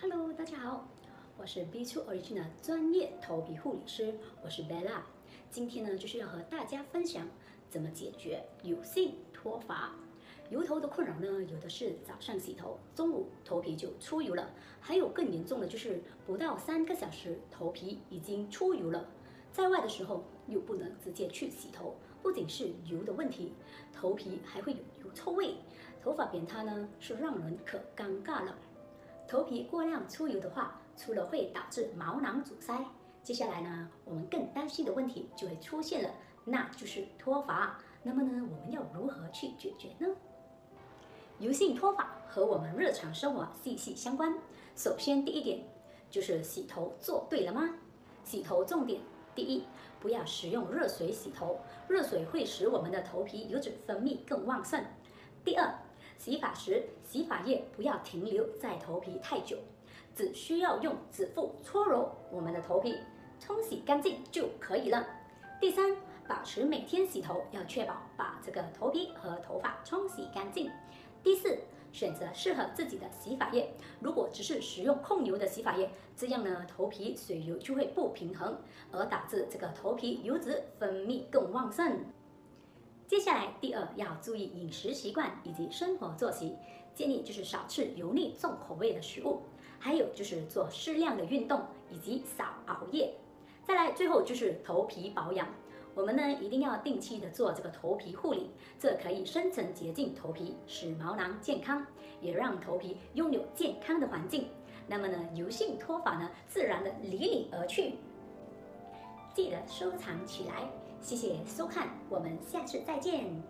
Hello，大家好，我是 B2 Original 专业头皮护理师，我是 Bella。今天呢，就是要和大家分享怎么解决油性脱发。油头的困扰呢，有的是早上洗头，中午头皮就出油了，还有更严重的就是不到三个小时，头皮已经出油了。在外的时候又不能直接去洗头，不仅是油的问题，头皮还会有油臭味，头发扁塌呢，是让人可尴尬了。头皮过量出油的话，除了会导致毛囊阻塞，接下来呢，我们更担心的问题就会出现了，那就是脱发。那么呢，我们要如何去解决呢？油性脱发和我们日常生活息息相关。首先，第一点就是洗头做对了吗？洗头重点，第一，不要使用热水洗头，热水会使我们的头皮油脂分泌更旺盛。第二，洗发时，洗发液不要停留在头皮太久，只需要用指腹搓揉我们的头皮，冲洗干净就可以了。第三，保持每天洗头，要确保把这个头皮和头发冲洗干净。第四，选择适合自己的洗发液。如果只是使用控油的洗发液，这样呢，头皮水油就会不平衡，而导致这个头皮油脂分泌更旺盛。接下来，第二要注意饮食习惯以及生活作息，建议就是少吃油腻重口味的食物，还有就是做适量的运动以及少熬夜。再来，最后就是头皮保养，我们呢一定要定期的做这个头皮护理，这可以深层洁净头皮，使毛囊健康，也让头皮拥有健康的环境。那么呢，油性脱发呢自然的离你而去。记得收藏起来。谢谢收看，我们下次再见。